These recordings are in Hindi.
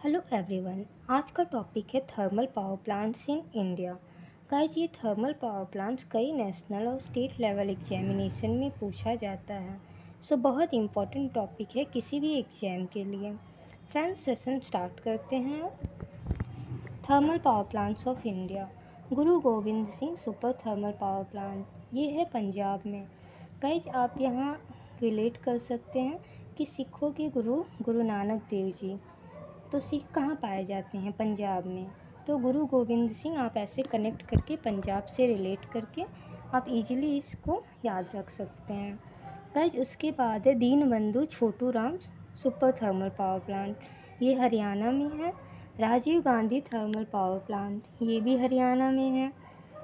हेलो एवरीवन आज का टॉपिक है thermal power plants in India. Guys ये थर्मल पावर प्लांट्स कई नेशनल और स्टेट लेवल एग्जामिनेशन में पूछा जाता है। सो so, बहुत इम्पोर्टेंट टॉपिक है किसी भी एग्ज़ाम के लिए। फ्रेंड्स सेशन स्टार्ट करते हैं। Thermal power plants of India. Guru Gobind Singh super thermal power plant ये है पंजाब में। गाइज़ आप यहाँ रिलेट कर सकते हैं कि सिखों के गुरु गुरु नानक देव जी। तो सिख कहाँ पाए जाते हैं पंजाब में? तो गुरु गोविंद सिंह, आप ऐसे कनेक्ट करके पंजाब से रिलेट करके आप इजीली इसको याद रख सकते हैं। गाइज़ उसके बाद है Deen Bandhu Chhotu Ram super thermal power plant ये हरियाणा में है। Rajiv Gandhi thermal power plant ये भी हरियाणा में है।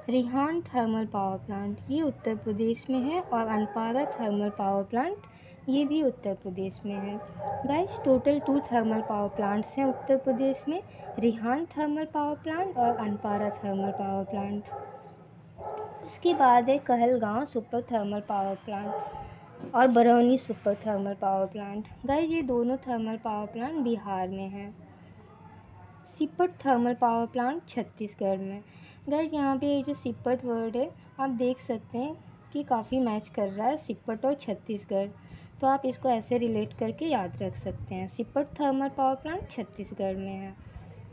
रिहान थर्मल पावर प्लांट ये उत्तर प्रदेश में है और अनपारा थर्मल पावर प्लांट ये भी उत्तर प्रदेश में है। Guys total two thermal power plants हैं उत्तर प्रदेश में। रिहान थर्मल पावर प्लांट और अनपारा थर्मल पावर प्लांट उसके बाद है Kahalgaon super thermal power plant और Barauni super thermal power plant guys ये दोनों थर्मल पावर प्लांट बिहार में हैं। Sipat thermal power plant Chhattisgarh में। गाइस यहाँ पे ये जो सिपट वर्ड है, आप देख सकते हैं कि काफ़ी मैच कर रहा है सिपट और छत्तीसगढ़। तो आप इसको ऐसे रिलेट करके याद रख सकते हैं। Sipat thermal power plant Chhattisgarh में है।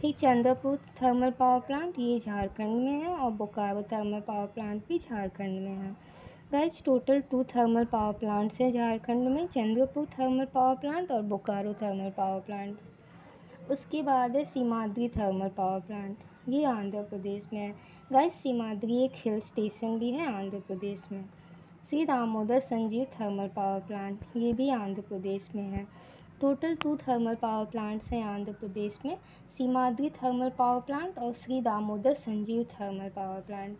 फिर चंद्रपुर थर्मल पावर प्लांट ये झारखंड में है और बोकारो थर्मल पावर प्लांट भी झारखंड में है। Guys total two thermal power plants हैं झारखंड में, चंद्रपुर थर्मल पावर प्लांट और बोकारो थर्मल पावर प्लांट उसके बाद है सीमाद्री थर्मल पावर प्लांट ये आंध्र प्रदेश में है। गाइज़ सीमाद्री एक हिल स्टेशन भी है आंध्र प्रदेश में। Shri Damodar Sanjeev thermal power plant, ये भी आंध्र प्रदेश में है। Total two thermal power plants हैं आंध्र प्रदेश में, सीमाद्री थर्मल पावर प्लांट और Shri Damodar Sanjeev thermal power plant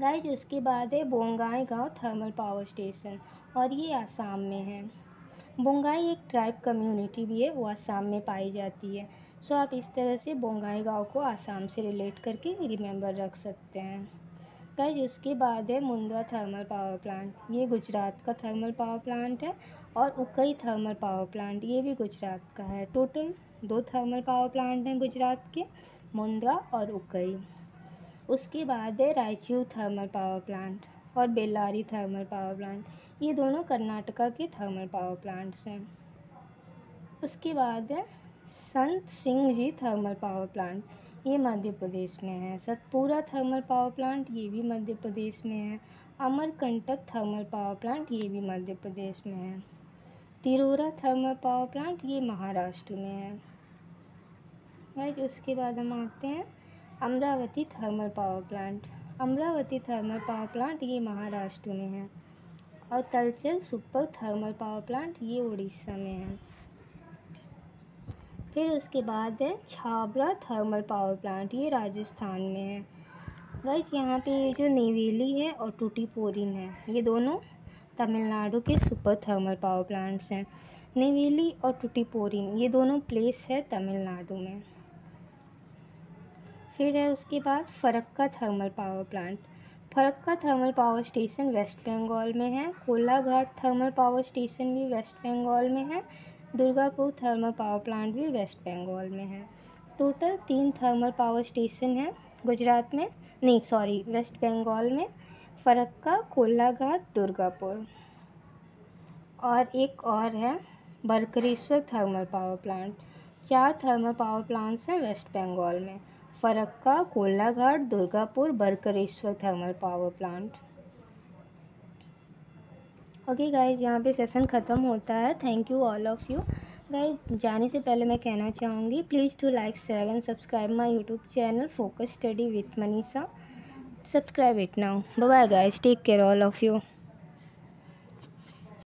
guys उसके बाद है बोंगाई गाँव थर्मल पावर स्टेशन और ये आसाम में है। बोंगाई एक ट्राइब कम्युनिटी भी है, वो आसाम में पाई जाती है। सो आप इस तरह से बोंगाई गाँव को आसाम से रिलेट करके रिमेंबर रख सकते हैं। गाइज़ उसके बाद है मुंद्रा थर्मल पावर प्लांट। ये गुजरात का थर्मल पावर प्लांट है और उकई थर्मल पावर प्लांट, ये भी गुजरात का है। टोटल दो थर्मल पावर प्लांट हैं गुजरात के मुंद्रा और उकई। उसके बाद है रायचूर थर्मल पावर प्लांट और बेल्लारी थर्मल पावर प्लांट। ये दोनों कर्नाटका के थर्मल पावर प्लांट्स हैं। उसके बाद है Sant Singh ji thermal power plant. ये मध्य प्रदेश में है। सतपुरा थर्मल पावर प्लांट ये भी मध्य प्रदेश में है। अमरकंटक थर्मल पावर प्लांट ये भी मध्य प्रदेश में है। तिरोरा थर्मल पावर प्लांट ये महाराष्ट्र में है। राइट उसके बाद हम आते हैं Amravati thermal power plant. Amravati thermal power plant ये महाराष्ट्र में है। और Talcher super thermal power plant ये उड़ीसा में है। फिर उसके बाद है छाबरा थर्मल पावर प्लांट, ये राजस्थान में है। गाइस यहाँ पे ये जो नेवेली है और टूटीपोरिन है, ये दोनों तमिलनाडु के सुपर थर्मल पावर प्लांट्स हैं। नेवेली और टूटीपोरिन, ये दोनों प्लेस है तमिलनाडु में। फिर है उसके बाद Farakka thermal power plant. Farakka thermal power station West Bengal में है, कोलाघाट थर्मल पावर स्टेशन भी वेस्ट बंगाल में है दुर्गापुर थर्मल पावर प्लांट भी वेस्ट बंगाल में है। टोटल तीन थर्मल पावर स्टेशन हैं गुजरात में, नहीं, सॉरी, वेस्ट बंगाल में, फरक्का, कोलाघाट, दुर्गापुर। और एक और है, बरकरेश्वर थर्मल पावर प्लांट। चार थर्मल पावर प्लांट्स हैं वेस्ट बंगाल में, Farakka, Kolaghat, Durgapur, Bakreshwar thermal power plant. Okay guys यहाँ पे सेशन ख़त्म होता है. Thank you all of you guys जाने से पहले मैं कहना चाहूँगी please to like share and subscribe my YouTube channel focus study with Manisha subscribe it now bye guys take care all of you